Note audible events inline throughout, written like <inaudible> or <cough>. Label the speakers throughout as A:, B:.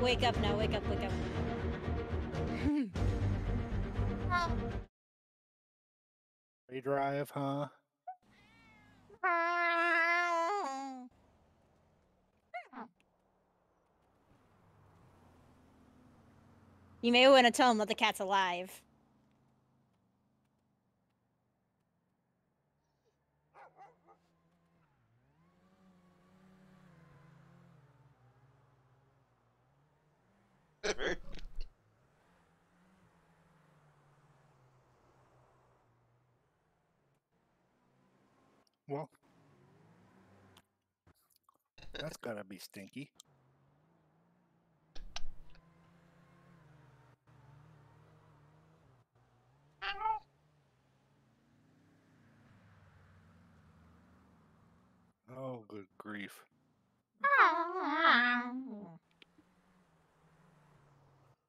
A: Wake up now, wake up, wake up.
B: Redrive, huh?
A: You may want to tell him that the cat's alive.
B: Well, that's gotta be stinky. Oh, good grief.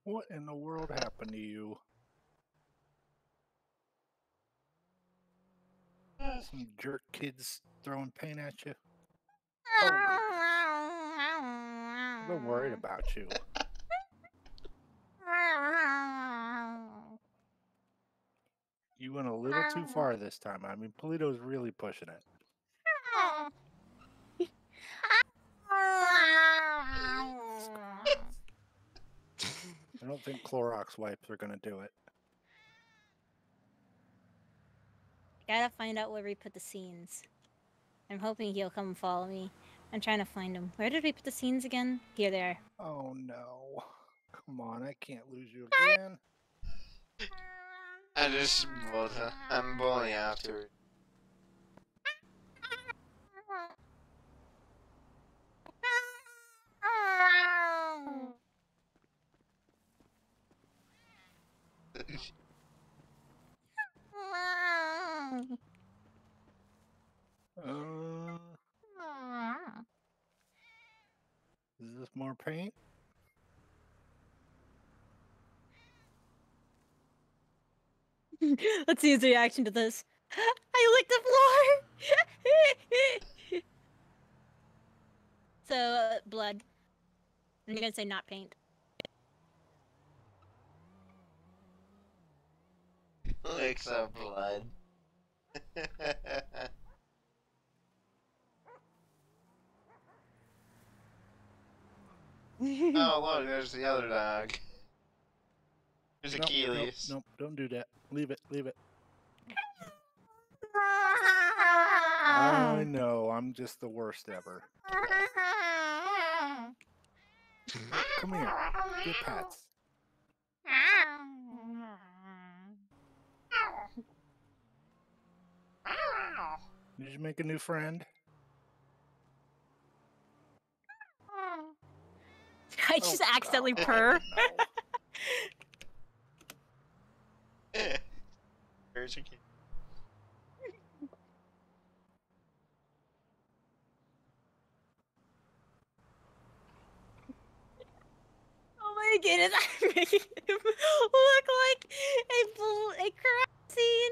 B: What in the world happened to you? Some jerk kids throwing paint at you? Oh, they're worried about you. You went a little too far this time. I mean, Polito's really pushing it. I don't think Clorox wipes are gonna do it.
A: I gotta find out where we put the scenes. I'm hoping he'll come follow me. I'm trying to find him. Where did we put the scenes again? Here they are.
B: Oh no. Come on, I can't lose you again.
C: I just both I'm bowling after.
B: Uh, is this more paint?
A: Let's see his reaction to this. <laughs> I licked the floor! <laughs> so, uh, blood. And you're gonna say not paint.
C: Licks of blood. <laughs> oh look, there's the other dog. There's
B: Nope, nope,
C: Achilles.
B: Nope, don't do that. Leave it, leave it. <laughs> I know, I'm just the worst ever. Come here, get pats. Did you make a new friend? <laughs>
A: I
B: Oh,
A: just accidentally
B: God,
A: purr. <laughs>
B: no.
C: There's Achilles. <laughs>
A: Oh my goodness, <laughs> I'm making him look like a bull, a crap scene.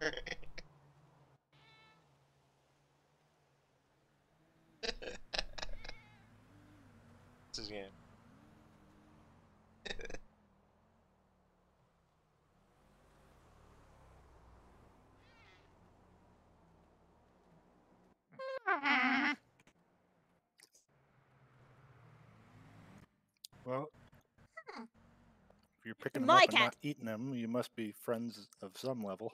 C: This <laughs> is game.
B: Well, if you're picking them
A: My
B: up and not eating them, you must be friends of some level.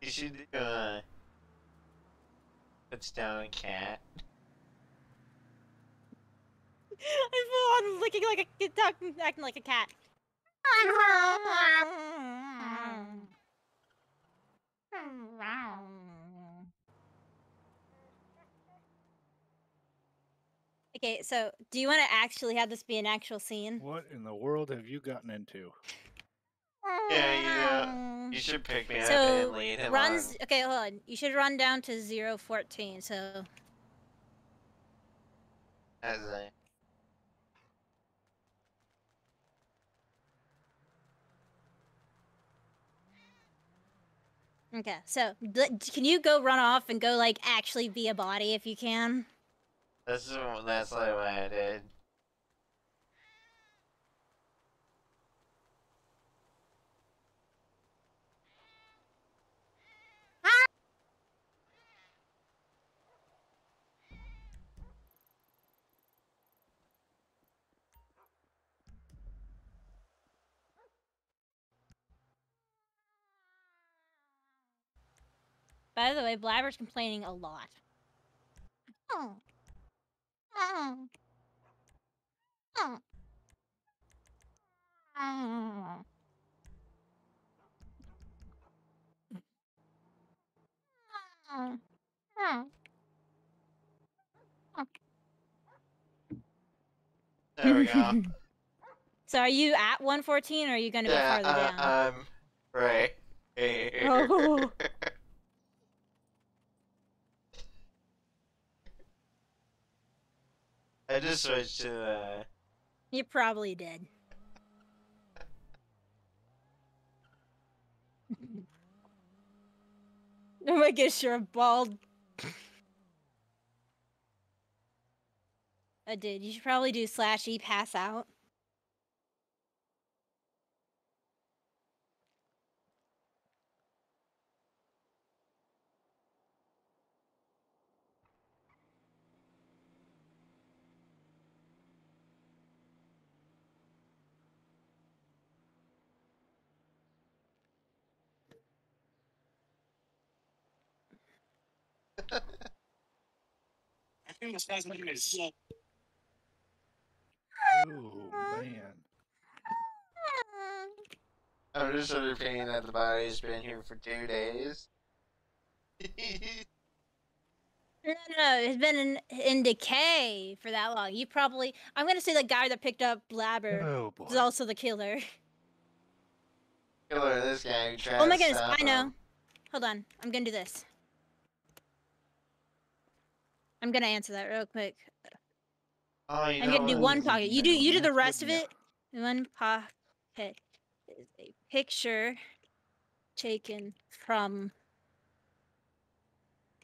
C: You should uh puts down cat. <laughs>
A: I'm full on looking like a kid, talking, acting like a cat. Okay, so do you want to actually have this be an actual scene?
B: What in the world have you gotten into?
C: Yeah, You uh, um, should pick me up and lead him
A: runs.
C: on.
A: Okay, hold on. You should run down to zero fourteen. So
C: As I
A: Okay, so can you go run off and go like actually be a body if you can?
C: That's the- that's like what I did.
A: By the way, Blabber's complaining a lot. Oh. Oh. Oh.
C: There we go. <laughs>
A: So are you at 114 or are you going to go
C: yeah,
A: farther down?
C: uh, um, right. here.
A: Oh. <laughs> <laughs>
C: I just switched to the.
A: You probably did. Oh, I guess you're a bald. I did. You should probably do slash e pass out.
B: Oh man.
C: I'm just sort of thinking that the body's been here for two days.
A: No, no, no, it's been in, in decay for that long. You probably. I'm gonna say the guy that picked up Blabber
B: Oh
A: is also the killer.
C: Killer, this guy who tried
A: Oh my
C: to
A: goodness,
C: stop
A: I know.
C: him.
A: Hold on, I'm gonna do this. I'm gonna answer that real quick.
C: Oh,
A: I'm gonna do one pocket. You do you do the rest of it. One pocket is a picture taken from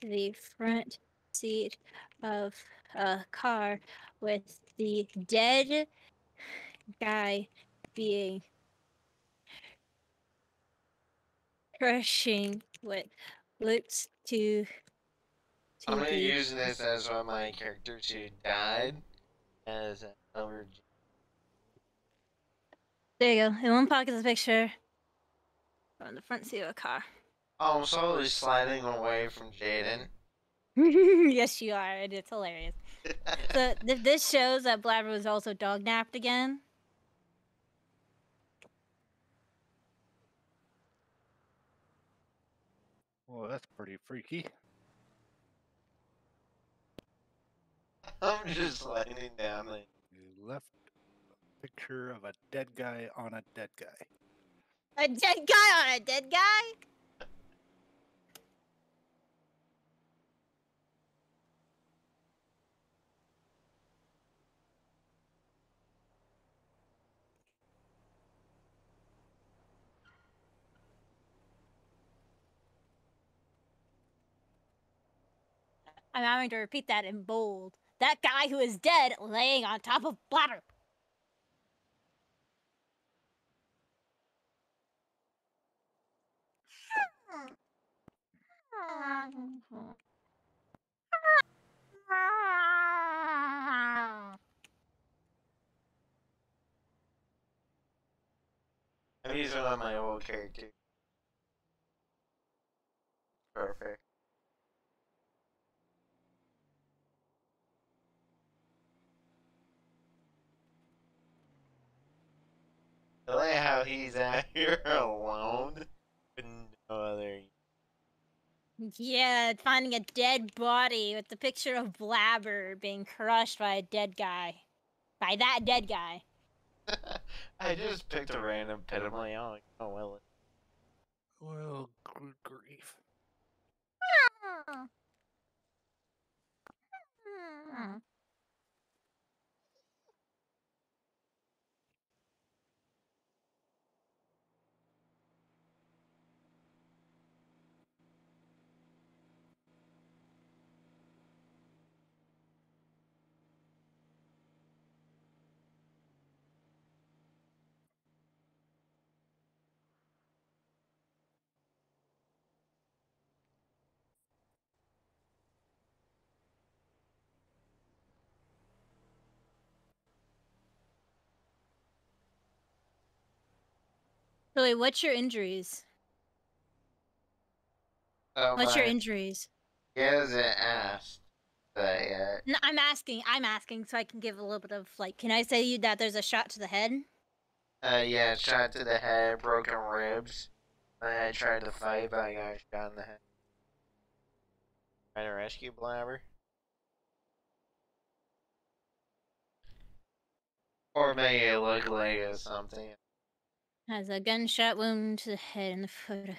A: the front seat of a car with the dead guy being crushing what looks to
C: I'm gonna
A: be
C: use this as one of my characters who died as an over.
A: There you go. In one pocket is a picture on the front seat of a car.
C: Oh, I'm slowly sliding away from Jaden. <laughs>
A: yes, you are. and It's hilarious. <laughs> So th- this shows that Blabber was also dog napped again.
B: Well, that's pretty freaky. <laughs>
C: I'm just sliding down the.
B: You left a picture of a dead guy on a dead guy.
A: A dead guy on a dead guy? I'm having to repeat that in bold. That guy who is dead laying on top of Blabber.
C: He's one of my old characters. Perfect. I like how he's <laughs> out here alone with no other.
A: Yeah, finding a dead body with the picture of Blabber being crushed by a dead guy. By that dead guy. <laughs>
C: I just picked a random pit of my own. Oh well.
B: Well, good grief. <laughs> Hmm.
A: So wait, what's your injuries?
C: Oh
A: What's your injuries?
C: He hasn't asked that yet.
A: No, I'm asking. I'm asking so I can give a little bit of like. Can I say you that there's a shot to the head?
C: Uh, yeah, shot to the head, broken ribs. I tried to fight, but I got shot in the head. Trying to rescue Blabber. Or make it look like it's something.
A: Has a gunshot wound to the head and the photo.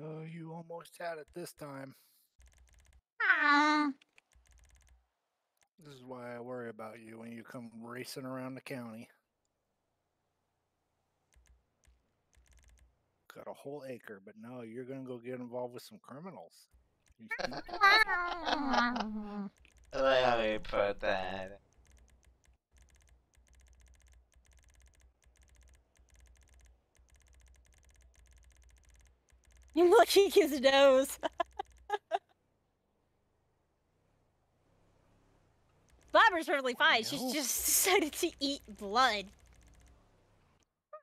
B: Oh, you almost had it this time.
A: Ah.
B: This is why I worry about you when you come racing around the county. Got a whole acre, but no, you're gonna go get involved with some criminals. You sneaky-
C: I like how he put that.
A: I'm looking at his nose. <laughs> Blabber's perfectly fine. She's just decided to eat blood.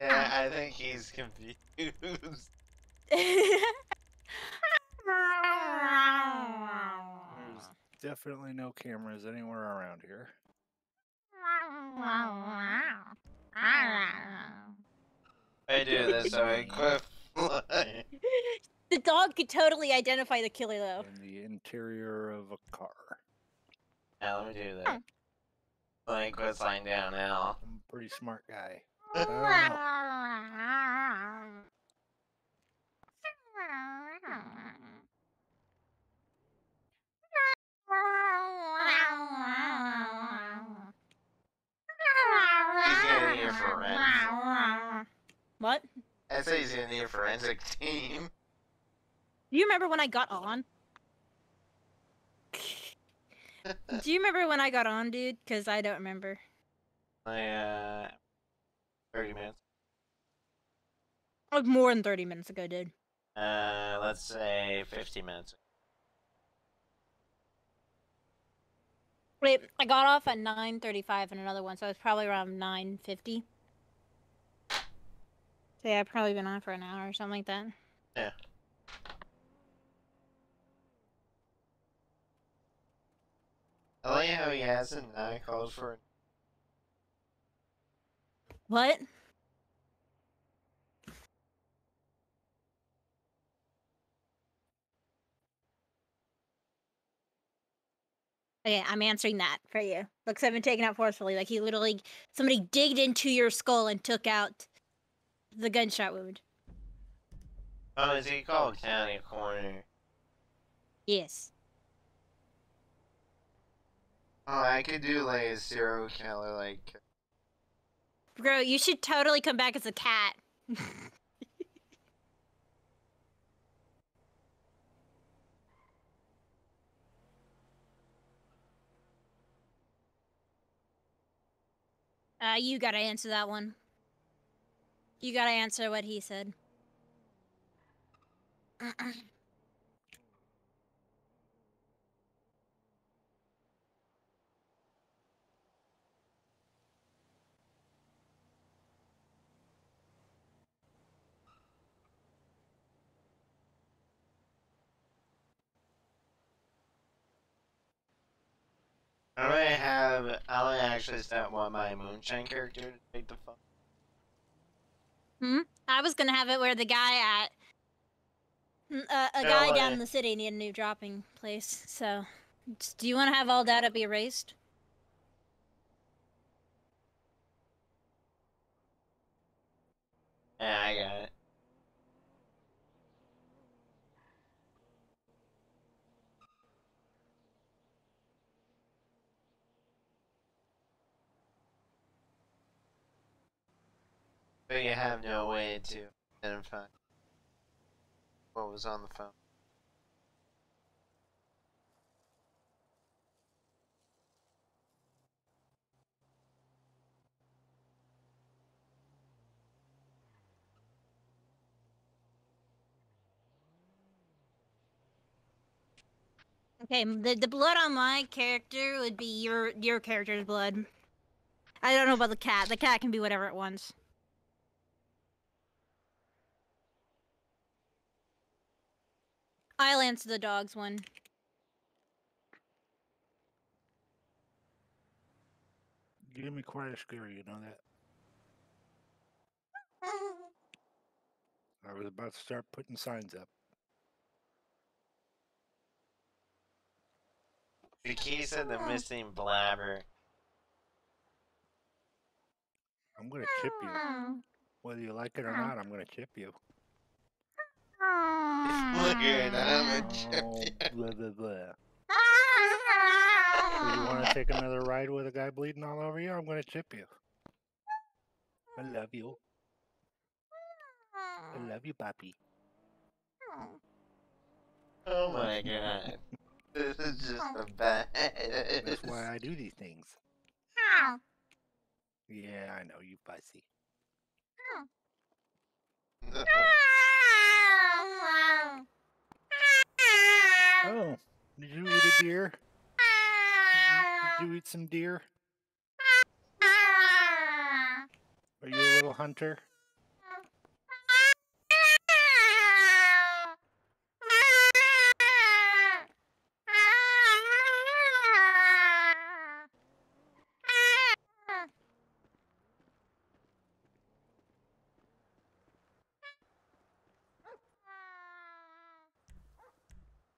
C: Yeah, ah. I think he's confused. <laughs>
B: There's definitely no cameras anywhere around here.
C: I do this so I quit flying. <laughs>
A: the dog could totally identify the killer, though.
B: In the interior of a car.
C: Now let me do that. Hmm. Let me quit lying down now.
B: I'm a pretty smart guy. <laughs> I don't know.
C: He's gonna need a forensic.
A: What?
C: I say he's gonna need a forensic <laughs> team.
A: Do you remember when I got on? Do you remember when I got on, dude? Because I don't remember.
C: Like, uh, 30 minutes.
A: Like more than 30 minutes ago, dude.
C: Uh, let's say 50 minutes.
A: Wait, I got off at 9.35 in another one, so it's probably around 9.50. So yeah, I've probably been on for an hour or something like that.
C: Yeah. I like how he hasn't uh, called for
A: What? Okay, I'm answering that for you. Looks I've been taken out forcefully. Like he literally, somebody digged into your skull and took out the gunshot wound.
C: Oh, is he called County Coroner?
A: Yes.
C: Oh, I could do like a serial killer, like.
A: Bro, you should totally come back as a cat. <laughs> uh, you gotta answer that one. You gotta answer what he said.
C: I might have. I might actually start want my moonshine character to take the phone.
A: I was gonna have it where the guy at uh, a guy down in the city needed a new dropping place. So, do you want to have all data be erased?
C: Yeah, I got it. But you have no way to identify what was on the phone.
A: Okay, the the blood on my character would be your your character's blood. I don't know about the cat. The cat can be whatever it wants. I'll answer the dog's one.
B: You give me quite a scare, you know that. I was about to start putting signs up.
C: The case of the missing blabber.
B: I'm gonna chip you. Whether you like it or not, I'm gonna chip you.
C: Look at I'm a
B: Oh,
C: chip.
B: blah, blah, blah. So you want to take another ride with a guy bleeding all over you? I'm gonna chip you. I love you. I love you, Papi.
C: Oh my god. This is just a bad.
B: That's why I do these things. Yeah, I know you fussy. <laughs> Oh, did you eat a deer? Did you eat some deer? Are you a little hunter?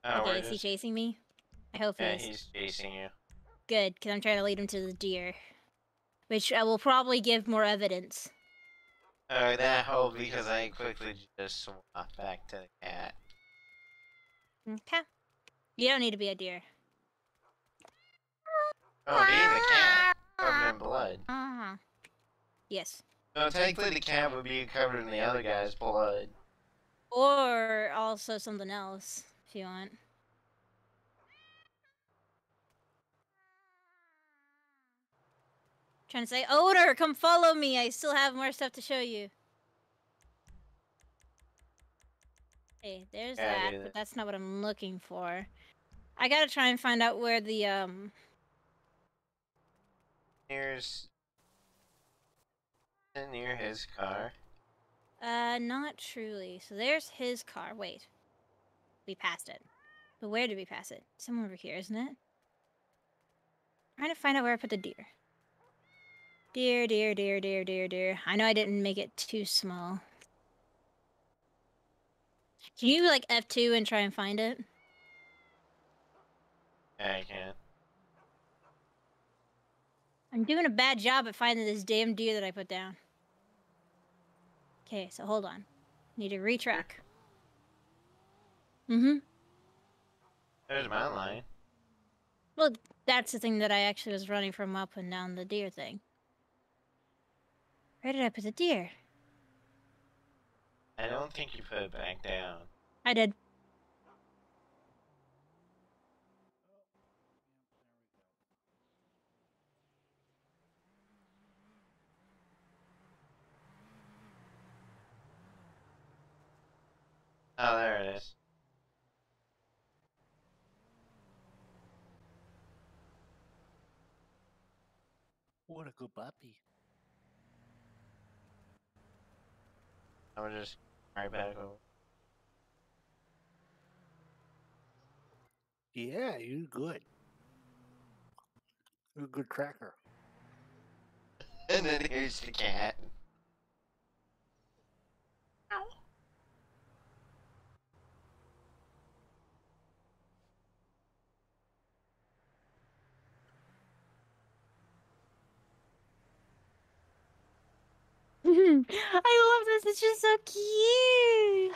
C: Oh, we're
A: okay, is he chasing me? I hope
C: Yeah,
A: he is.
C: he's chasing you.
A: Good, because I'm trying to lead him to the deer. Which I will probably give more evidence.
C: Oh, that whole because I quickly just swapped back to the cat.
A: Okay. You don't need to be a deer.
C: Oh, being the cat, covered in blood.
A: Uh-huh. Yes.
C: No, technically the cat would be covered in the other guy's blood.
A: Or also something else, if you want. Trying to say, Odor, come follow me. I still have more stuff to show you. Hey, there's
C: Yeah,
A: that, but that's not what I'm looking for. I gotta try and find out where the um
C: Here's near his car.
A: uh not truly. So there's his car. Wait. We passed it. But where did we pass it? Somewhere over here, isn't it? Trying to find out where I put the deer. Deer, dear, dear, dear, dear, dear. I know I didn't make it too small. Can you like F2 and try and find it?
C: Yeah, I can.
A: I'm doing a bad job at finding this damn deer that I put down. Okay, so hold on. Need to retrack. Mm-hmm.
C: There's my line.
A: Well, that's the thing that I actually was running from up and down the deer thing. Where did I put the deer?
C: I don't think you put it back down.
A: I did.
C: Oh, there it is.
B: What a good puppy.
C: I would just right back over.
B: Yeah, you're good. You're a good tracker.
C: And then here's the cat. Mm-hmm.
A: I love this. It's just so cute.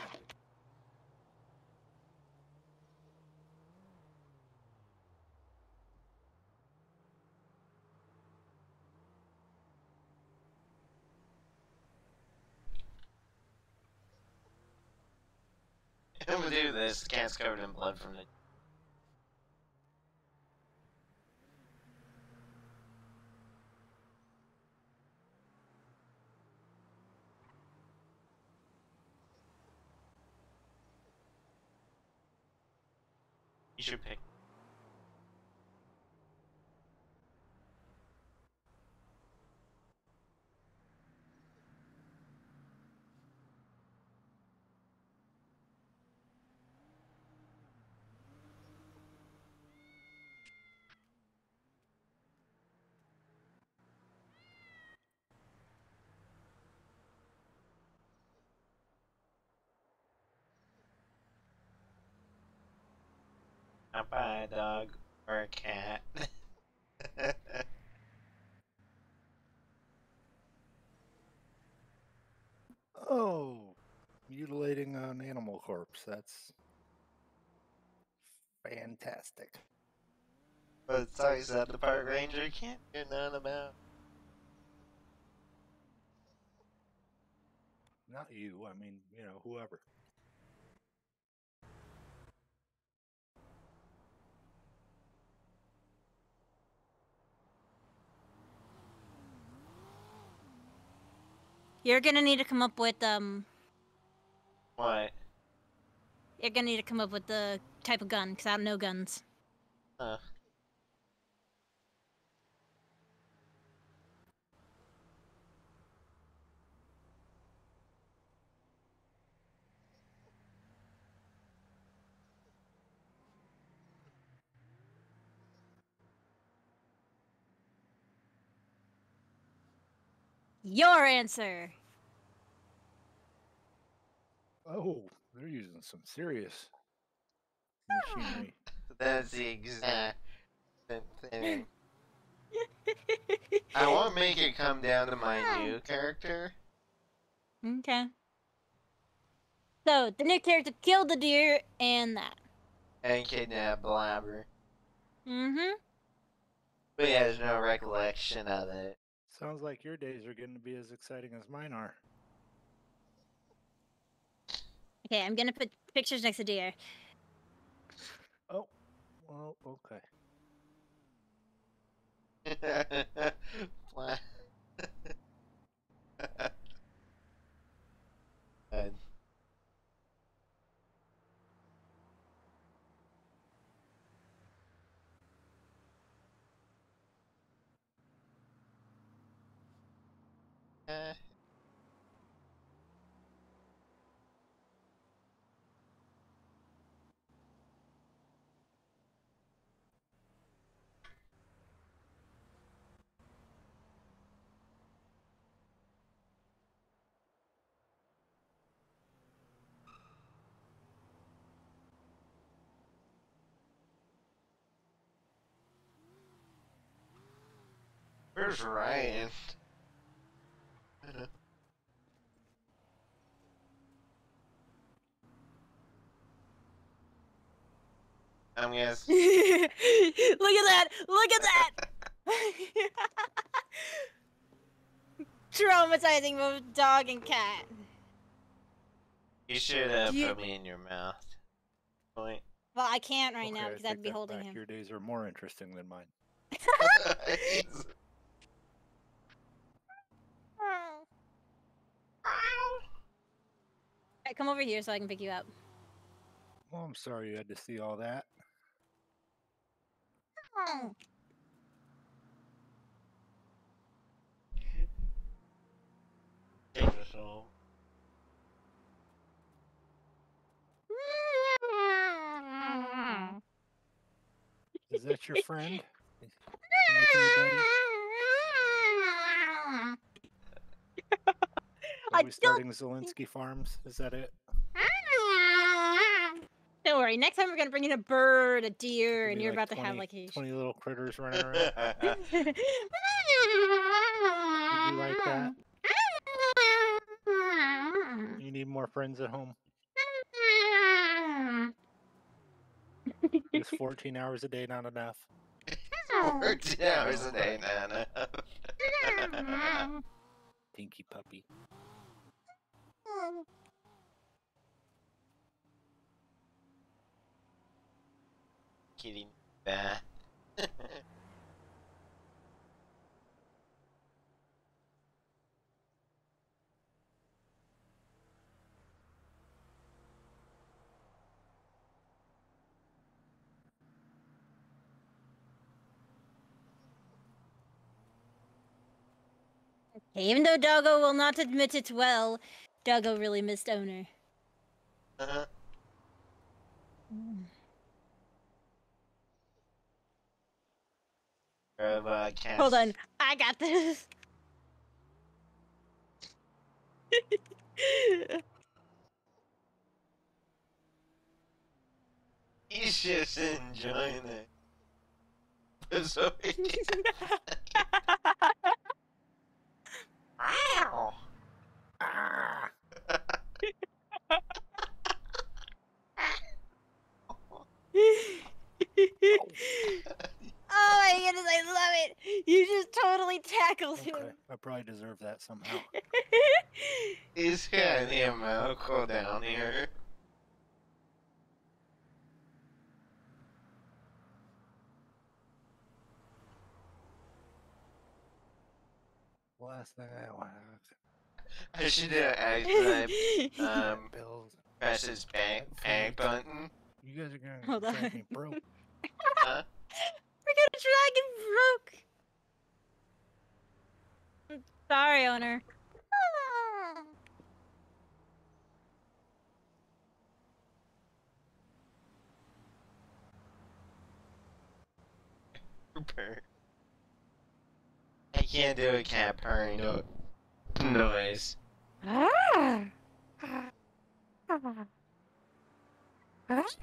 C: Who would do this? The cat's covered in blood from the You should pick. I'll buy a dog or a cat. <laughs>
B: Oh, mutilating an animal corpse. That's fantastic.
C: but it's always that the park ranger can't do none about.
B: Not you. I mean, you know, whoever.
A: You're gonna need to come up with um.
C: What?
A: You're gonna need to come up with the type of gun, cause I don't know guns. Your answer.
B: Oh, they're using some serious machinery. <laughs>
C: That's the exact thing. <laughs> I won't make it come down to my new character.
A: Okay. So the new character killed the deer and that.
C: And kidnap Blabber.
A: Mm-hmm.
C: But he has no recollection of it.
B: Sounds like your days are going to be as exciting as mine are.
A: Okay, I'm gonna put pictures next to deer.
B: Oh, well, okay. <laughs>
C: Bla- <laughs> Where's Ryan? Mm-hmm. I'm gonna. <laughs>
A: Look at that! Look at that! <laughs> Traumatizing both dog and cat.
C: You should have
A: you-
C: put me in your mouth. Point.
A: Well, I can't right now
B: Okay, I
A: because I'd be holding
B: back.
A: him.
B: Your days are more interesting than mine. <laughs>
A: Alright, come over here so I can pick you up.
B: Well, I'm sorry you had to see all that.
C: Take us home.
B: Is that your friend? Is he with you, buddy?
A: I
B: Are we starting Zelensky Farms? Is that it? <laughs>
A: Don't worry. Next time we're gonna bring in a bird, a deer, and you're
B: like
A: about to have like a.
B: 20 little critters running <laughs> around. Would you like that? You need more friends at home? Is 14 hours a day not enough?
C: Fourteen hours a day, Nana.
B: Tinky puppy.
C: Bath.
A: Even though Doggo will not admit it well, Doggo really missed owner.
C: Uh-huh. Hmm. Uh-huh. Cats.
A: Hold on, I got this.
C: He's just enjoying it. <laughs> He <laughs> Wow. <laughs>
A: Oh my goodness, I love it. You just totally tackled
B: Okay,
A: him.
B: I probably deserve that somehow. <laughs>
C: He's got the ammo down here.
B: Last thing I want
C: I should have actually <laughs> um
B: bills.
C: press his back back button.
B: You guys are gonna
A: Hold
B: drive
A: on.
B: me broke. <laughs>
C: Huh?
A: We're gonna dragon broke. I'm sorry, owner.
C: Purr. <laughs> I can't do a cat purring no noise.
B: I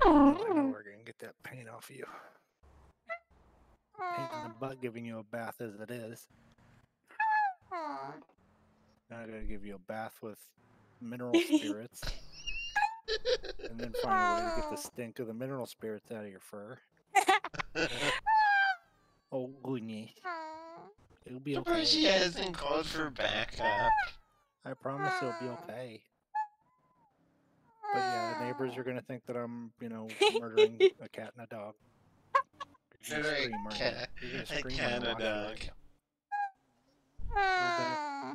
B: know we're gonna get that paint off of you. Pain in the butt giving you a bath as it is. Now I gotta give you a bath with mineral <laughs> spirits. and then find a way to get the stink of the mineral spirits out of your fur. <laughs> Oh goodness. It'll be okay.
C: Suppose she hasn't called for backup.
B: I promise it'll be okay. But yeah, the neighbors are gonna think that I'm, you know, murdering <laughs> a cat and a dog. You're gonna scream, aren't you?
C: cat-
B: You're gonna
C: a
B: scream
C: cat
B: when you
C: and a
B: watch it,
C: dog.
B: aren't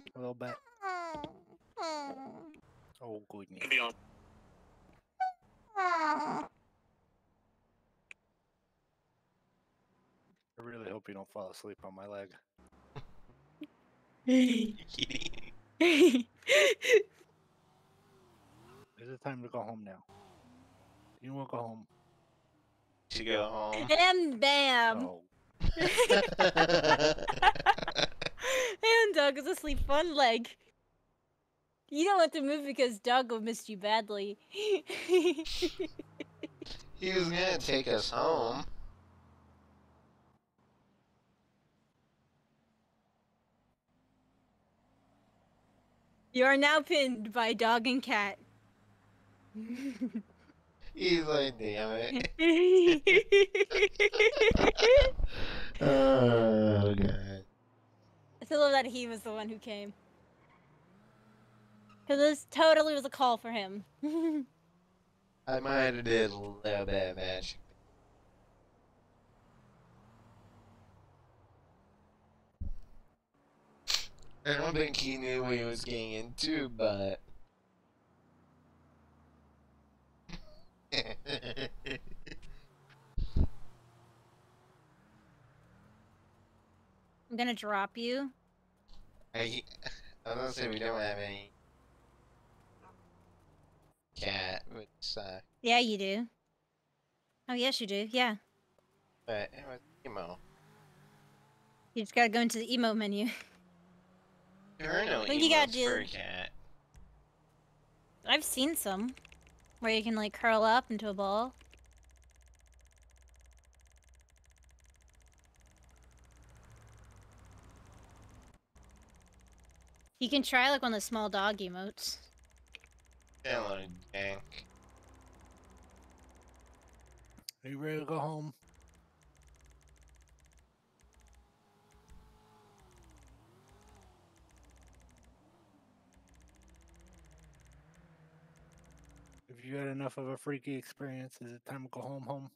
B: you? A little bit. Oh goodness. I really hope you don't fall asleep on my leg. <laughs> Is it time to go home now? You want to go home?
C: To go home.
A: and bam!
B: Oh, <laughs> <laughs>
A: and Doug is asleep on leg. You don't want to move because Doug will miss you badly. <laughs>
C: He was gonna take us home.
A: you are now pinned by dog and cat.
C: He's like, damn it. Oh god.
A: I still love that he was the one who came. Because this totally was a call for him. <laughs>
C: I might have did a little bit of magic. I don't think he knew what he was getting into, but.
A: I'm gonna drop you.
C: I, I was gonna say we don't have any cat, which sucks.
A: Yeah, you do. Oh, yes, you do. Yeah.
C: But it was emo.
A: You just gotta go into the emo menu. <laughs>
C: There are no
A: think you gotta
C: for
A: do-
C: cat.
A: I've seen some where you can like curl up into a ball. You can try like one of the small dog emotes.
C: Hello, Jank.
B: are you ready to go home? If you had enough of a freaky experience, is it time to go home? Home?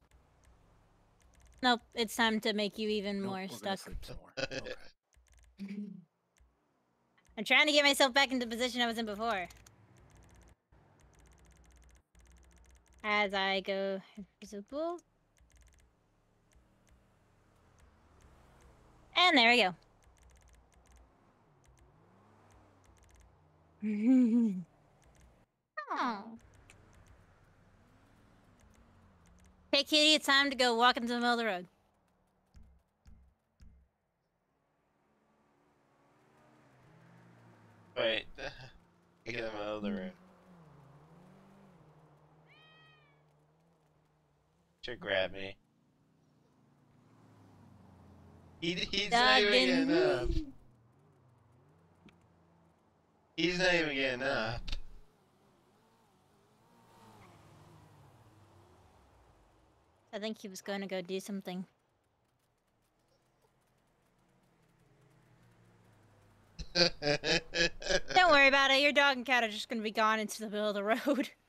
A: Nope, it's time to make you even
B: Nope,
A: more
B: we're
A: stuck.
B: sleep some more. Okay. <laughs>
A: I'm trying to get myself back into the position I was in before. As I go invisible. And there we go. <laughs> oh. Hey kitty, it's time to go walk into the middle of the road.
C: Wait. <laughs> Get in the middle of the room. Should grab me. He, he's not even getting up. He's not even getting up.
A: I think he was going to go do something. Don't worry about it. Your dog and cat are just going to be gone into the middle of the road. <laughs>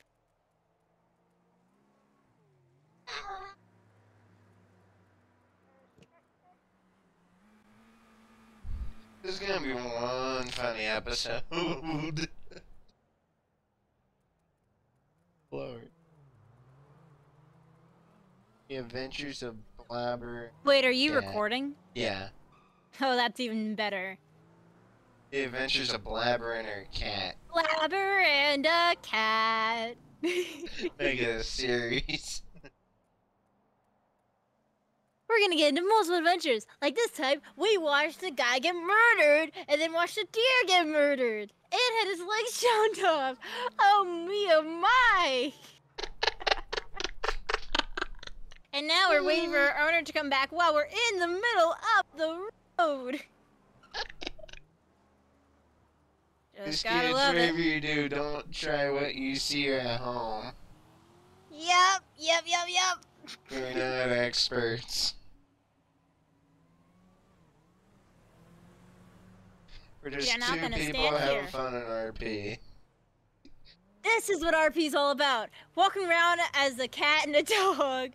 C: This is gonna be one funny episode. <laughs> Lord. The Adventures of Blabber.
A: Wait, are you
C: Yeah.
A: recording?
C: Yeah. <laughs>
A: Oh, that's even better.
C: The Adventures of Blabber and her cat.
A: Blabber and a cat. <laughs>
C: Make it a series.
A: We're gonna get into multiple adventures. Like this time, we watched the guy get murdered, and then watched the deer get murdered. And had his legs <laughs> chopped off. Oh me, oh my! And now we're waiting for mm. our owner to come back while we're in the middle of the road. <laughs> Just gotta
C: kids,
A: love it.
C: whatever you do, don't try what you see at home.
A: Yep, yep, yep, yep.
C: We're not experts. We're just
A: You're not
C: two
A: gonna
C: people
A: stand
C: having
A: here.
C: fun in RP.
A: This is what RP is all about. Walking around as a cat and a <laughs> dog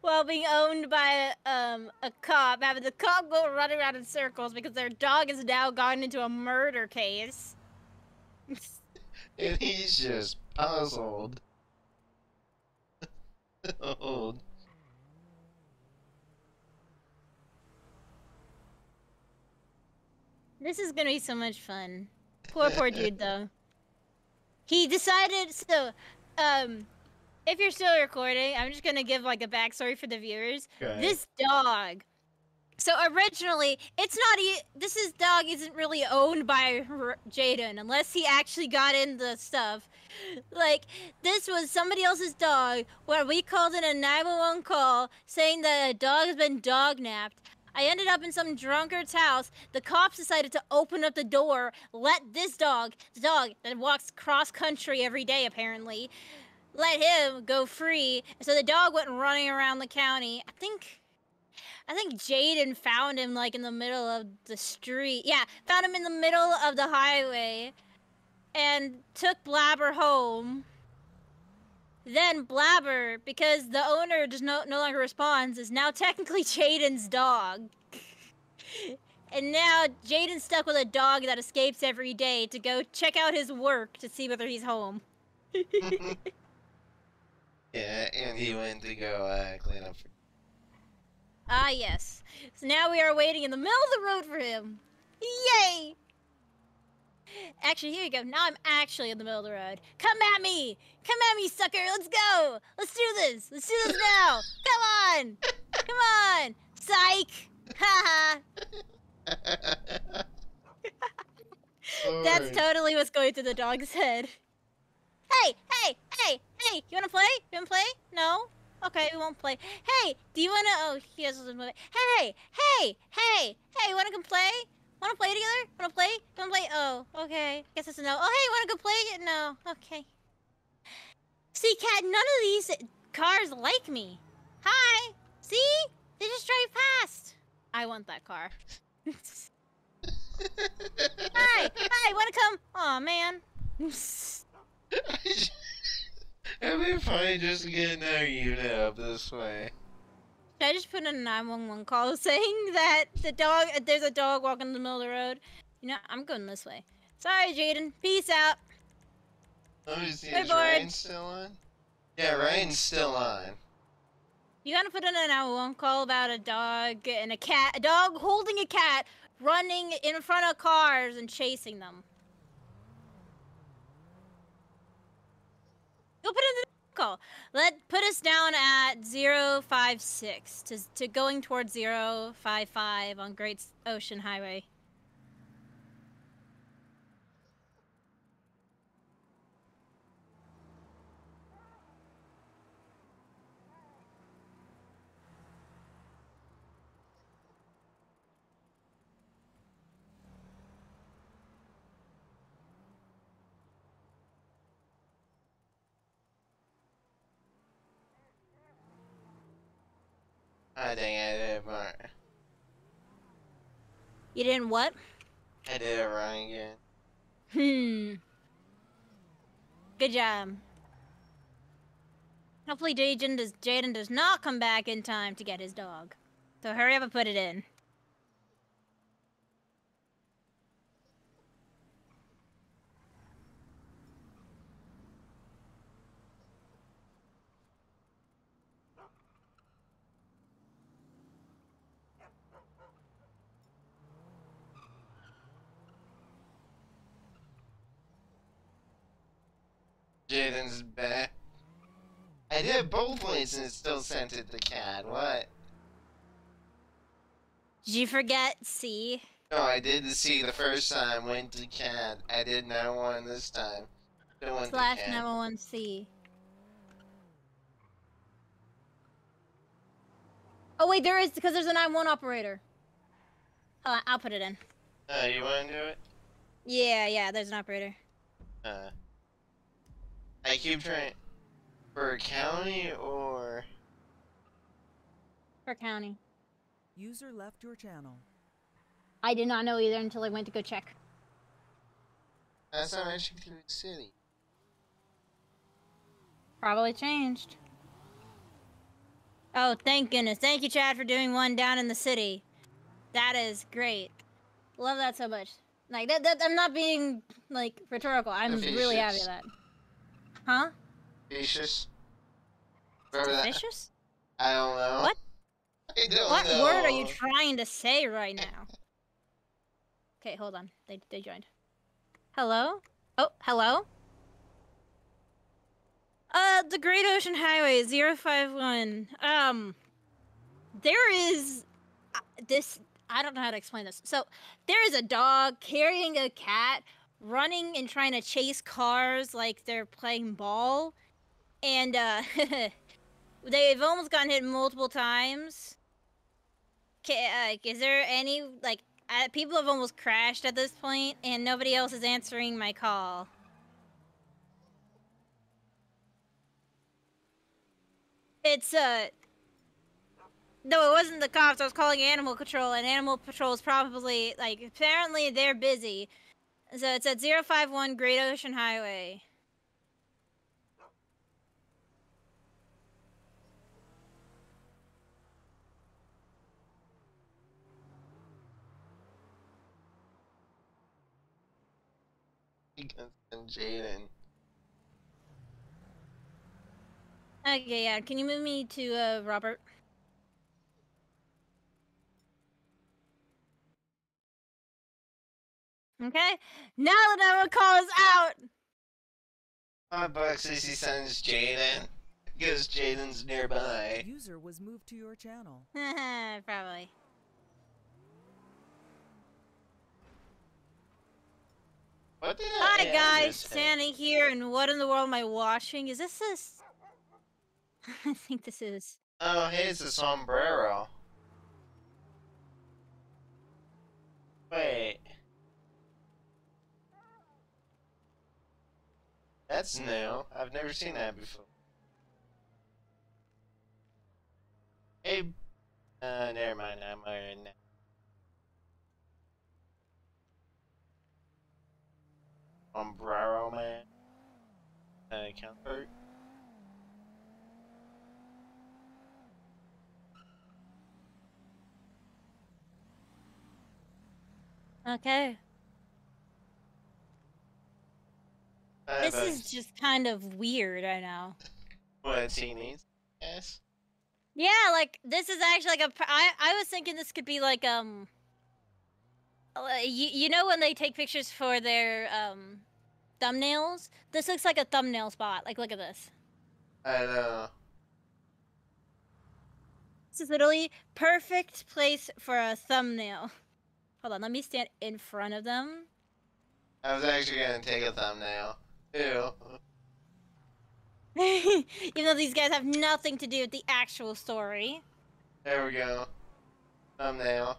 A: while being owned by um, a cop, having the cop go running around in circles because their dog has now gone into a murder case. <laughs>
C: And he's just puzzled. <laughs>
A: This is gonna be so much fun. Poor, poor dude, though. He decided, so, um, if you're still recording, I'm just gonna give like a backstory for the viewers.
C: Okay.
A: This dog. So originally, it's not. E- this is dog isn't really owned by R- Jaden unless he actually got in the stuff. Like this was somebody else's dog where we called in a 911 call saying that a dog has been dog napped. I ended up in some drunkard's house. The cops decided to open up the door, let this dog, the dog that walks cross country every day apparently, let him go free. So the dog went running around the county. I think I think Jaden found him like in the middle of the street. Yeah, found him in the middle of the highway and took Blabber home. Then Blabber, because the owner just no, no longer responds, is now technically <laughs> Jaden's dog. <laughs> and now Jaden's stuck with a dog that escapes every day to go check out his work to see whether he's home. <laughs>
C: yeah, and he went to go uh, clean up.
A: Ah, yes. So now we are waiting in the middle of the road for him. Yay! Actually, here you go. Now I'm actually in the middle of the road. Come at me! Come at me, sucker! Let's go! Let's do this! Let's do this now! Come on! Come on! Psych! Haha! <laughs> That's totally what's going through the dog's head. Hey, hey, hey, hey! You wanna play? You wanna play? No? Okay, we won't play. Hey, do you wanna? Oh, he has a movie. Hey, hey, hey, hey! You wanna come play? Wanna play together? Wanna play? Wanna play? Oh, okay. Guess it's a no. Oh, hey, wanna go play? No. Okay. See, cat, none of these cars like me. Hi. See? They just drive past. I want that car. Hi, hi, wanna come? Aw, man. <laughs>
C: It'd be funny just getting our unit up this way.
A: I just put in a 911 call <laughs> saying that the dog, there's a dog walking in the middle of the road? You know, I'm going this way. Sorry, Jaden. Peace out.
C: Let me see.
A: Hey,
C: Is. Ryan still on? Yeah, Ryan's still on.
A: You gotta put in a 911 call about a dog and a cat, a dog holding a cat, running in front of cars and chasing them. Go put in the call. Let put us down at 056 to to going towards 055 on Great Ocean Highway.
C: I think I did it wrong.
A: You didn't what?
C: I did it wrong again.
A: Hmm. Good job. Hopefully Jaden does Jaden does not come back in time to get his dog. So hurry up and put it in.
C: Jaden's back. I did it both ways and it still sent it to cat. What?
A: Did you forget C?
C: No, I did the C the first time, went to cat. I did not one this time.
A: Slash
C: to
A: number one C. Oh wait, there is because there's a 9-1 operator. Oh, I'll put it in.
C: Uh, you wanna do it?
A: Yeah, yeah, there's an operator.
C: Uh. I keep trying. For county or.
A: For county.
D: User left your channel.
A: I did not know either until I went to go check.
C: That's not actually through the city.
A: Probably changed. Oh, thank goodness. Thank you, Chad, for doing one down in the city. That is great. Love that so much. Like that, that I'm not being like rhetorical. I'm really happy with that. Huh?
C: Vicious? Remember that?
A: Vicious?
C: I don't know.
A: What?
C: I don't
A: What
C: know.
A: word are you trying to say right now? Okay, hold on. They they joined. Hello? Oh, hello? Uh, the Great Ocean Highway 051. Um, there is uh, this. I don't know how to explain this. So, there is a dog carrying a cat, running and trying to chase cars like they're playing ball, and uh, <laughs> they've almost gotten hit multiple times. Okay, like, is there any like uh, people have almost crashed at this point, and nobody else is answering my call. It's uh. No, it wasn't the cops. I was calling animal control, and animal patrol is probably like apparently they're busy. So it's at 051 Great Ocean Highway.
C: And Jaden.
A: Okay, yeah. Can you move me to uh Robert? Okay. Now that I'm call is out.
C: Five bucks if he sends Jaden. Because Jaden's nearby.
D: User was moved to your channel. <laughs>
A: Probably.
C: What did
A: Hi
C: I
A: guys, standing here, and what in the world am I watching? Is this this? <laughs> I think this is.
C: Oh, hey, it's a sombrero. That's new. I've never seen that before. Hey, uh, never mind. I'm already. Right Umbrero man. Uh, hurt.
A: Okay.
C: I
A: This is just kind of weird, I know.
C: what he needs. Yes.
A: Yeah, like this is actually like a. pr- I I was thinking this could be like um. uh, You you know when they take pictures for their um, thumbnails? This looks like a thumbnail spot. Like look at this.
C: I know.
A: This is literally perfect place for a thumbnail. Hold on, let me stand in front of them.
C: I was actually gonna take a thumbnail. Ew. <laughs>
A: Even though these guys have nothing to do with the actual story.
C: There we go. Thumbnail.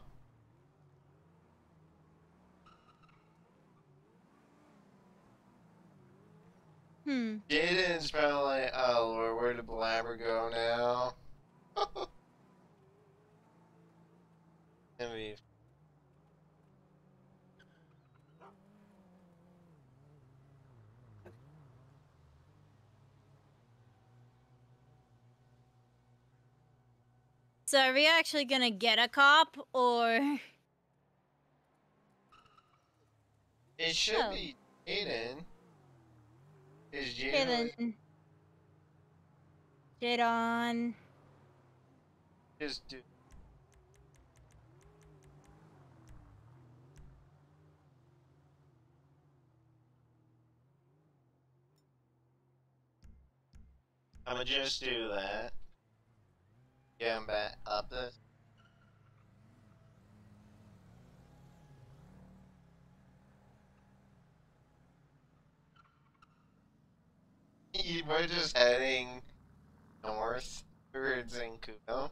A: Hmm.
C: Jaden's probably like, oh lord, where did Blabber go now? <laughs> Envy.
A: So are we actually gonna get a cop or?
C: It should
A: Oh.
C: be Jaden. Is Jaden
A: Jaden. Jadon.
C: just do? I'ma just do that. I'm back up this. We're just heading north towards Zancudo.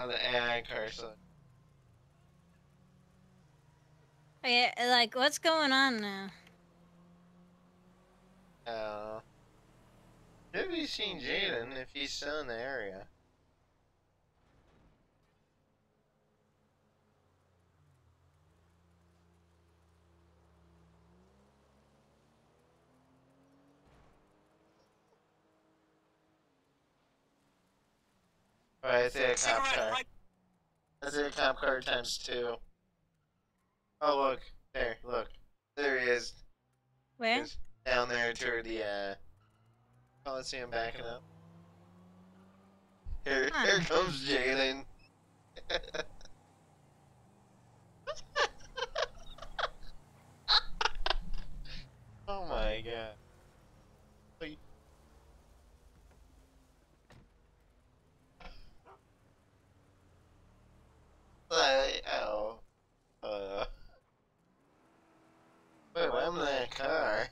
C: On the AI cursor.
A: Okay, like what's going on now?
C: Uh, have you seen Jaden if he's still in the area? Alright, I see a cop car. I see a cop car times two. Oh look, there, look. There he is.
A: Where?
C: He's down there toward the uh Coliseum backing up. Here
A: Huh.
C: here comes Jalen. <laughs> <laughs> oh my god. Wait. Like, oh. Uh. Wait, why am I in that car?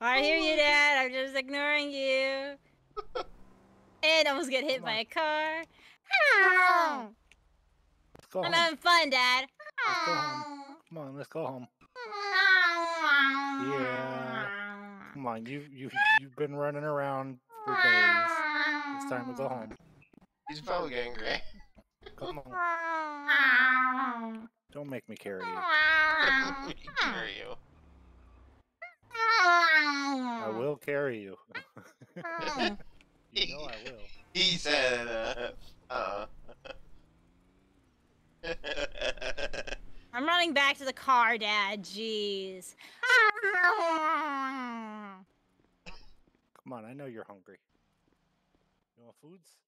A: I hear you, Dad. I'm just ignoring you. And almost get hit
B: Come
A: by
B: on.
A: a car.
B: Let's go
A: I'm
B: home.
A: having fun, Dad.
B: Let's go home. Come on, let's go home. Yeah. Come on, you you you've been running around for days. It's time to go home.
C: He's probably angry.
B: Come on, don't make me carry you. <laughs>
C: Carry you.
B: I will carry you. <laughs> you know I <laughs> will.
C: He said, uh, uh. <laughs>
A: I'm running back to the car, Dad. Jeez. <laughs>
B: Come on, I know you're hungry. You want foods?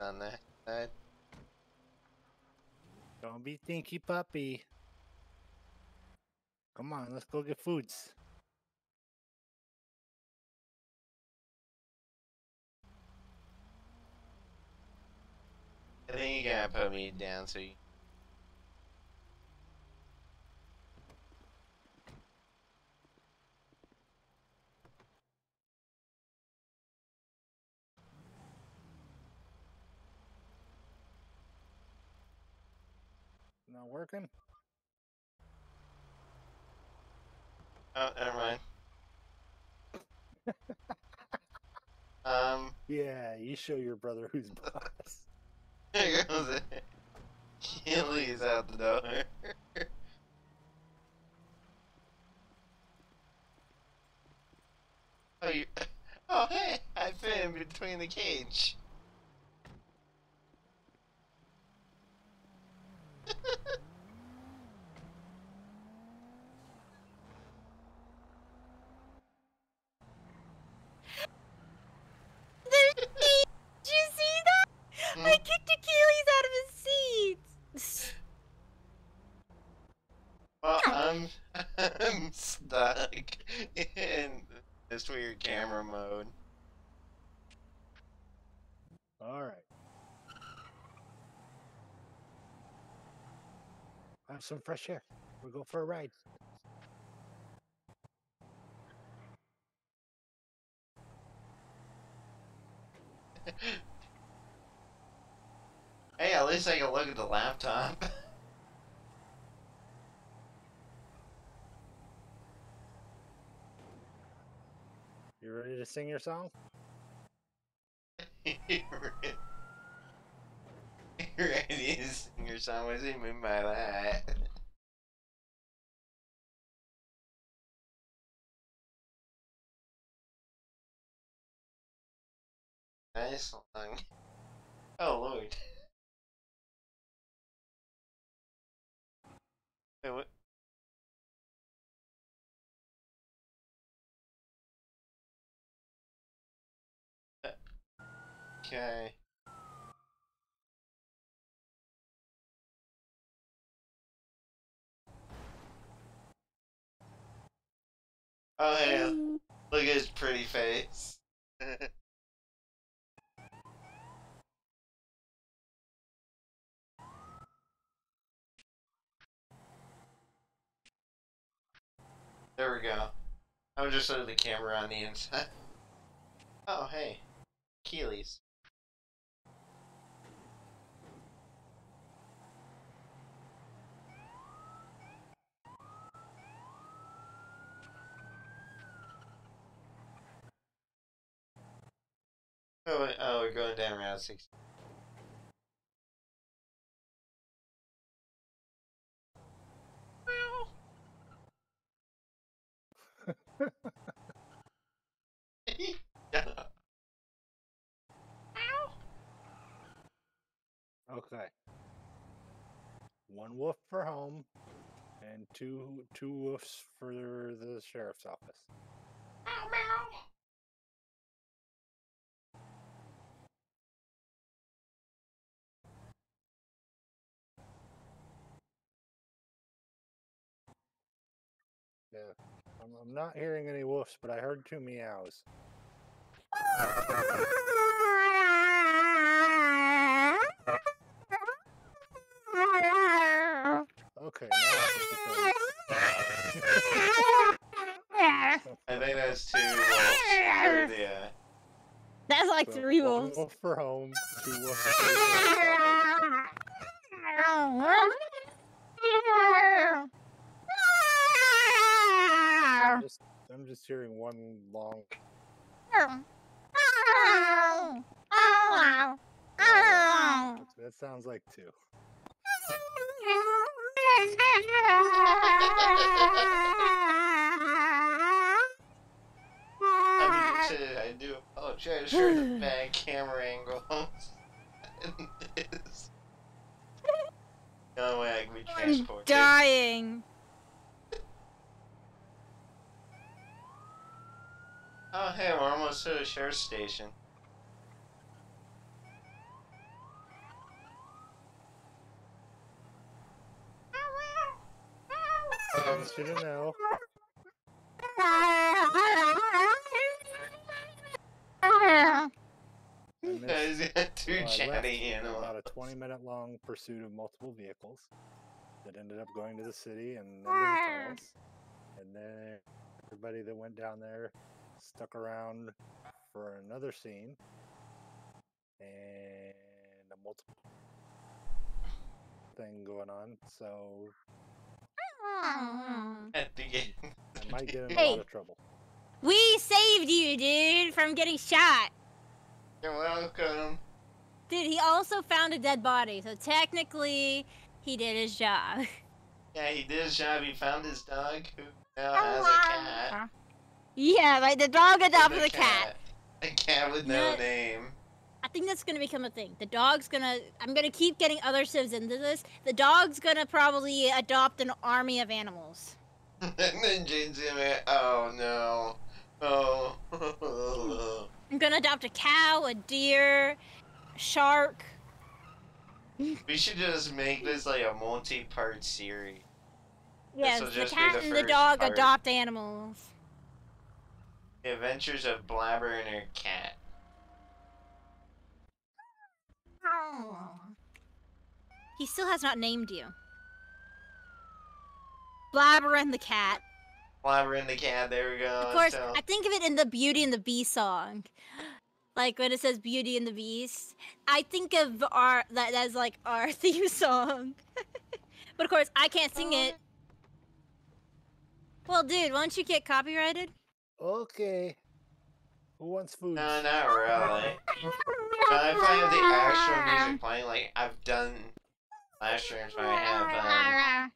C: On that side.
B: Don't be stinky puppy. Come on, let's go get foods.
C: I think you gotta put me down so you.
B: Not working?
C: Oh, never mind. <laughs> um,
B: Yeah, you show your brother who's boss. <laughs>
C: here goes it. Keely's out the door. <laughs> oh, you. Oh, hey! I fit in between the cage.
A: There's Did you see that? I
C: Hmm?
A: kicked Achilles out of his seat.
C: Well, I'm I'm stuck in this weird camera mode.
B: All right. Have some fresh air. We'll go for a ride.
C: Hey, at least I can look at the laptop. <laughs>
B: You ready to sing your song? <laughs>
C: You're ready to sing your song? What does he mean by that? Nice song. Oh lord. Wait, what? Uh, okay. Oh yeah, look at his pretty face. <laughs> There we go. I'm just under the camera on the inside. <laughs> Oh, hey. Keeley's. Oh, oh, we're going down Route 60. <laughs>
B: Okay. One wolf for home, and two two wolves for the sheriff's office. Ow, meow. I'm, I'm not hearing any woofs, but I heard two meows. Okay, now I think
C: that's two wolves. Or the, uh,
A: That's like
B: it's, uh,
A: three
B: one
A: wolves.
B: wolf for home, two woofs for the sheriff's office. I'm just, I'm just hearing one long. That sounds like two.
C: I, mean, shit, I do oh, apologize for the <sighs> bad camera angles. <laughs> It's- the <laughs> only way I can be
A: I'm dying.
C: Oh, hey, we're almost to the sheriff's station.
B: wants you to know. And this
C: He's got two
B: left
C: chatty animals.
B: About a 20 minute long pursuit of multiple vehicles that ended up going to the city and the. And then everybody that went down there stuck around for another scene and a multiple thing going on. So
C: At the end.
B: I might get in a lot of trouble.
A: We saved you, dude, from getting shot.
C: You're welcome.
A: Dude, he also found a dead body, so technically he did his job. <laughs>
C: Yeah, he did his job. He found his dog who now has a cat.
A: Yeah, like the dog adopted
C: A
A: a cat.
C: A cat with no name.
A: I think that's gonna become a thing. The dog's gonna. I'm gonna keep getting other civs into this. The dog's gonna probably adopt an army of animals. <laughs>
C: and then Jane's gonna oh no. Oh.
A: I'm gonna adopt a cow, a deer, a shark.
C: we should just make this like a multi-part series.
A: Yes, the cat
C: the
A: and the dog
C: part.
A: adopt animals.
C: The Adventures of Blabber and her cat.
A: He still has not named you. Blabber and the cat.
C: Blabber and the cat, there we go.
A: Of course,
C: so-
A: I think of it in the Beauty and the Beast song. Like when it says Beauty and the Beast, I think of our that as like our <laughs> theme song. but of course, I can't sing it. Uh. Well, dude, won't you get copyrighted?
B: Okay. Who wants food?
C: No, not really. But if I have the actual music playing, like I've done last streams where I have, um,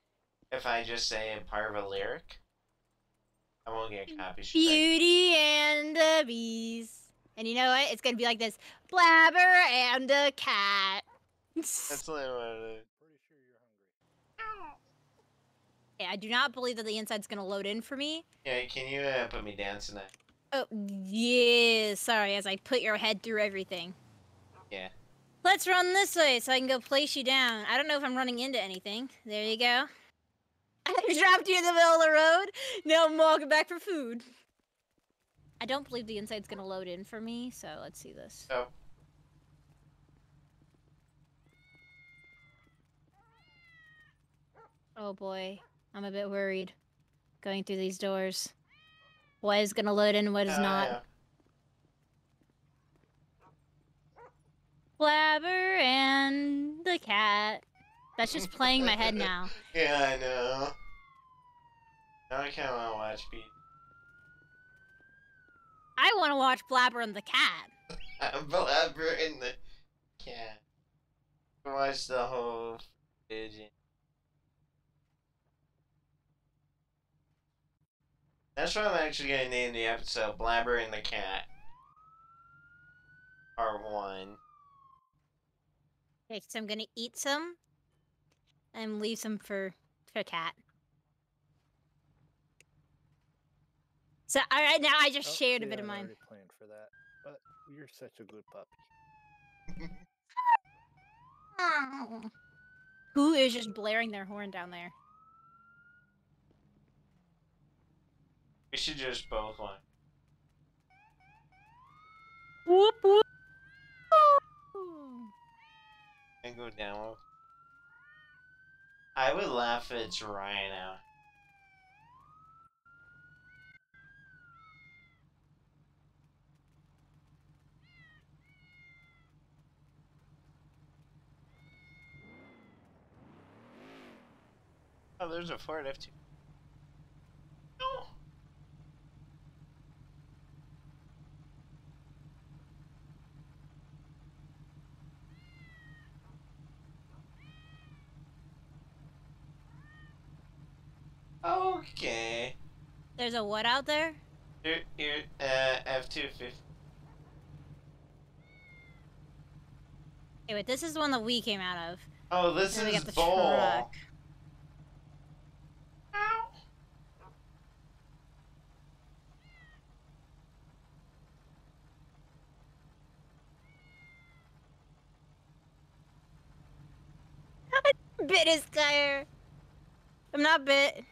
C: if I just say a part of a lyric, I won't get a copy strike.
A: Beauty and the Beast. And you know what? It's gonna be like this: Blabber and a cat.
C: That's literally what it is.
B: Pretty sure you're hungry.
A: Yeah, I do not believe that the inside's gonna load in for me.
C: Yeah, can you uh, put me dancing that?
A: Oh, yeah. Sorry, as I put your head through everything.
C: Yeah.
A: Let's run this way so I can go place you down. I don't know if I'm running into anything. There you go. <laughs> I dropped you in the middle of the road. Now I'm walking back for food. I don't believe the inside's gonna load in for me, so let's see this.
C: Oh,
A: Oh boy, I'm a bit worried. Going through these doors. What is gonna load in what is
C: uh,
A: not.
C: yeah.
A: Blabber and the cat. That's just playing my head now. <laughs>
C: Yeah, I know. Now I kind of want to watch Pete.
A: I want to watch Blabber and the cat. <laughs>
C: Blabber and the cat. Watch the whole footage. That's what I'm actually gonna name the episode Blabber and the Cat. Part 1.
A: Okay, so I'm gonna eat some and leave some for for cat. So all right, now I just
B: Oh,
A: shared a bit of
B: I'd
A: mine.
B: already planned for that, but you're such a good puppy. <laughs>
A: Who is just blaring their horn down there?
C: We should just both like.
A: Whoop whoop.
C: And go down. I would laugh if it's Ryan out. Oh, there's a Ford F2. No. Okay.
A: There's a what out there?
C: Here, here, uh, F250.
A: Okay, wait, this is the one that we came out of.
C: Oh, this
A: Then
C: is
A: the
C: Bull.
A: truck. bit his tire. I'm not bit.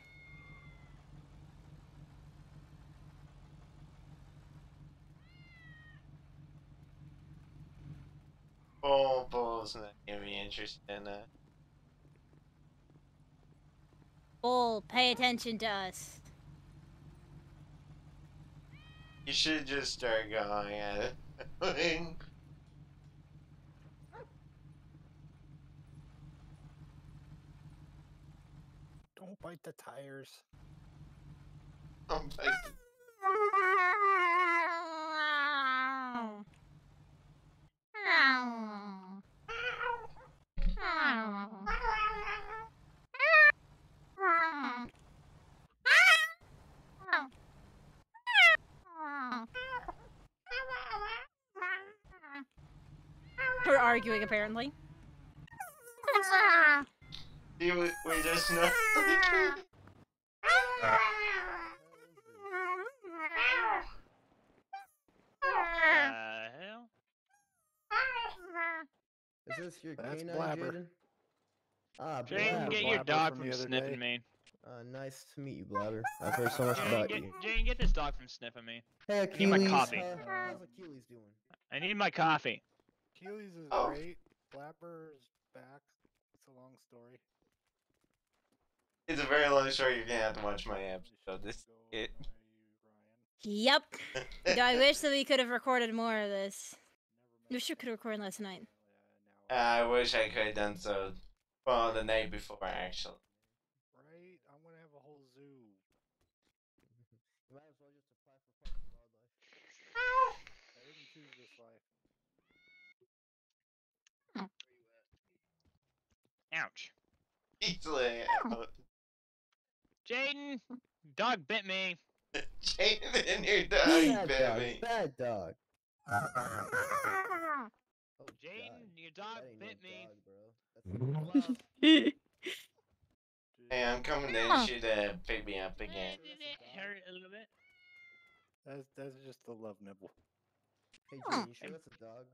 C: Bull, Bull's not gonna be interested in that. Uh.
A: Bull, pay attention to us.
C: You should just start going at it.
B: Don't bite the tires.
C: Oh my <laughs> <laughs>
A: We're arguing apparently.
C: See, we, we just know. <laughs> <laughs>
E: Uh, hell?
F: Is this your
B: That's
F: canine,
B: Blabber.
F: Jaden? Ah,
E: Jaden,
F: Blabber.
E: get your
B: Blabber
E: dog
B: from
E: from sniffing
B: day.
E: me.
F: Uh, nice to meet you, Blabber. I've heard so much
E: Jane,
F: about
E: get,
F: you.
E: Jane, get this dog from sniffing me.
F: Hey,
E: need my
F: Achilles.
E: coffee.
F: uh, how's Achilles doing?
E: I need my coffee.
B: Keely's is
C: Oh.
B: great. Blabber's back. It's a long story.
C: It's a very long story. You're gonna have to watch my episode. This
B: Go
C: it.
B: by you,
A: Yep. I wish that we could have recorded more of this.
B: Never
A: Wish we could have recorded last night.
B: Uh,
C: I wish I could have done so. Well, the night before, actually.
B: right? I'm gonna have a whole zoo.
F: You <laughs> might as well just apply for park and wildlife.
B: I didn't choose this life.
E: Ouch.
C: He's <laughs> like,
E: Jaden, dog bit me. <laughs>
C: Jaden and your dog
F: Bad
C: bit
F: dog.
C: me.
F: Bad dog. Oh,
E: Jaden,
F: God.
E: your dog
F: That
E: bit me.
F: dog, bro. That's <laughs> love. <laughs>
C: Hey, I'm coming to
A: Huh.
C: you to pick me up again.
E: Did it hurt a little bit?
B: That's that's just the love nibble.
F: Hey, Jaden, you sure that's a dog?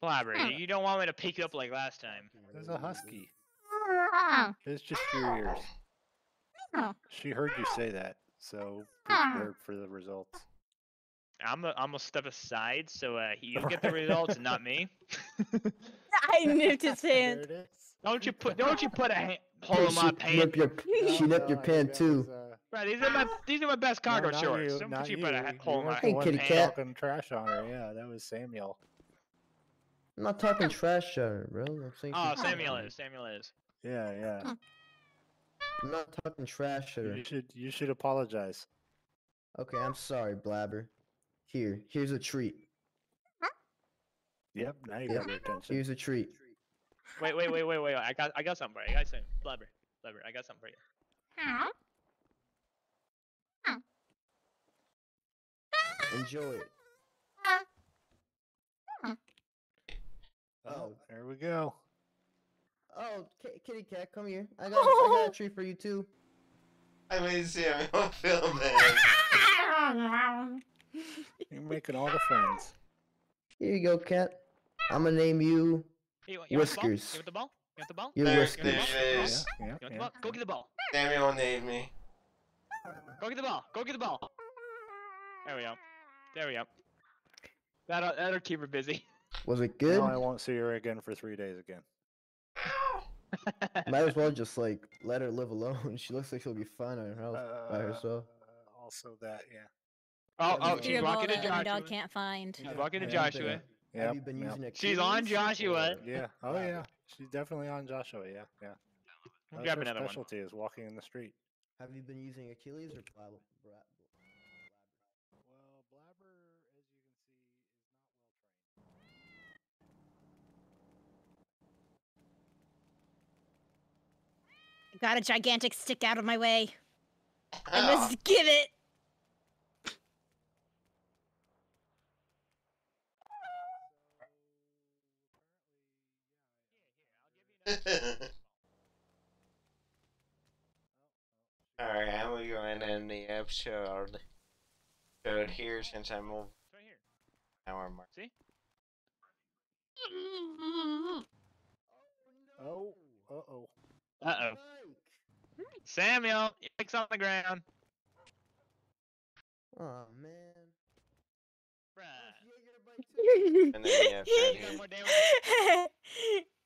E: Blabber, you don't want me to pick you up like last time.
F: Fucking
B: There's a husky. It's just your ears. She heard you say that, so be prepared for the results.
E: I'm gonna I'm gonna step aside so uh, <laughs> you get the results and not me. <laughs>
A: I nipped his <laughs>
B: There
A: hand.
E: Don't you put don't you put a ha- hole
F: Hey,
E: in my
F: she
E: pants,
F: nipped your, she nipped your
B: I think
F: pant
B: that
F: too.
B: was, uh,
E: bro? These are my these are my best cargo
B: no,
E: shorts.
B: You,
E: don't put you
B: you.
E: put a ha-
B: You
E: hole in my
B: weren't
F: Hey, kitty
E: pants.
F: cat.
B: talking trash on her. Yeah, that was Samuel.
F: I'm not talking trash on her, bro. I'm saying
E: Oh, Samuel is Samuel is.
B: Yeah, yeah.
F: I'm not talking trash to her.
B: You should you should apologize.
F: Okay, I'm sorry, Blabber. Here, here's a treat.
B: Yep, now you
F: Yep.
B: got her attention.
F: Here's a treat.
E: Wait wait wait wait wait. I got I got something for you. I got something. Blabber Blabber. I got something for you.
F: Enjoy it.
B: Oh,
F: Oh.
B: there we go.
F: Oh, ki- kitty cat, come here. I got, I got a treat for you too.
C: I made Samuel feel bad. <laughs> <laughs>
B: You're making all the friends.
F: Here you go, cat. I'm gonna name you.
E: Hey, you, you want the ball?
F: Whiskers.
E: You want the ball? You want the ball?
F: Your
C: There-
F: whiskers.
C: there
E: You
C: it
E: want
C: is.
B: Yeah, yeah,
E: the
B: yeah.
E: ball? Go get the ball.
C: Samuel named me.
E: Go get the ball. Go get the ball. There we go. There we go. That'll that'll keep her busy. <laughs>
F: Was it good?
B: Now I won't see her again for three days again.
F: Might as well just like let her live alone. <laughs> She looks like she'll be fine on her house by herself.
B: Uh, also that, yeah.
E: Oh oh,
F: She's
E: she's
A: Beautiful
E: walking to
A: that my
E: Joshua.
A: dog can't find.
E: She's walking to
F: Yeah,
E: Joshua.
F: yeah. Have you been
B: yep.
F: using it?
E: She's on Joshua.
B: Yeah. <laughs> Oh yeah. She's definitely on Joshua. Yeah, yeah.
E: I'll
B: That's
E: grab
B: her
E: another one.
B: specialty is walking in the street.
F: Have you been using Achilles or Blab? Bra-
B: Well, Blabber, as you can see, is not well trained.
A: Got a gigantic stick out of my way. I <laughs> must give it. <laughs>
C: Alright, I'm gonna go and end the episode episode here since I'm over
E: It's right here.
C: an hour mark.
E: See?
B: Oh, uh oh.
E: Uh oh. Samuel, yikes on the ground.
F: Oh man.
E: Bruh.
F: Jaeger bite too.
C: And then we <laughs>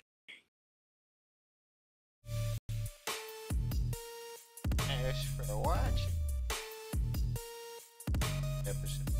C: Thanks for watching. Episode